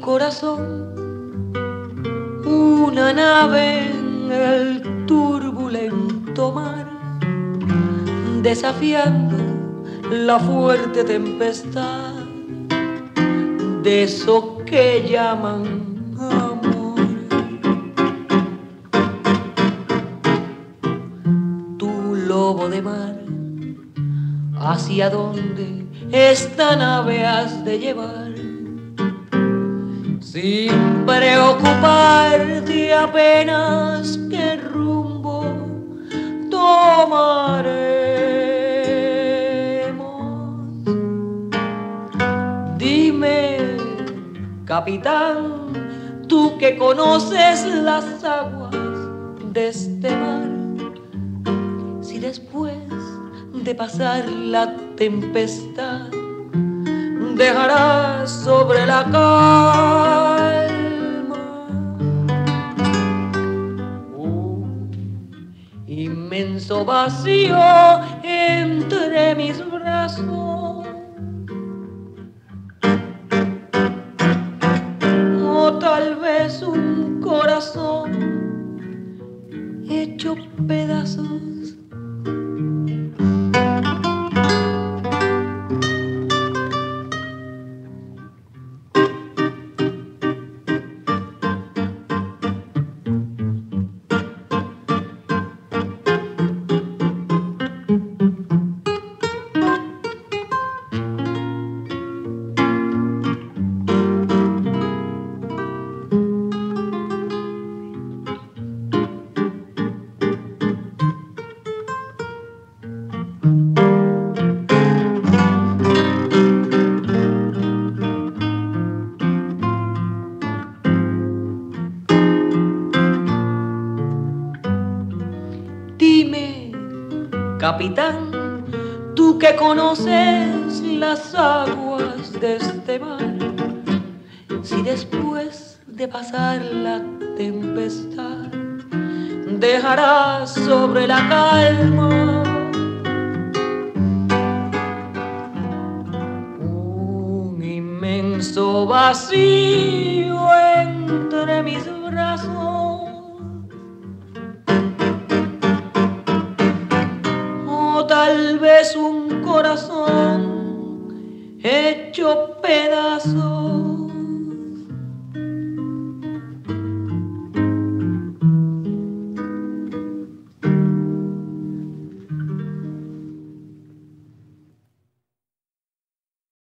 corazón una nave en el turbulento mar, desafiando la fuerte tempestad de eso que llaman amor. Tu lobo de mar, ¿hacia dónde esta nave has de llevar? Sin preocuparte apenas qué rumbo tomaré. Capitán, tú que conoces las aguas de este mar, si después de pasar la tempestad dejarás sobre la calma inmenso vacío entre mis brazos. Tal vez un corazón hecho pedazos capitán, tú que conoces las aguas de este mar, si después de pasar la tempestad dejarás sobre la calma un inmenso vacío entre mis tal vez un corazón hecho pedazos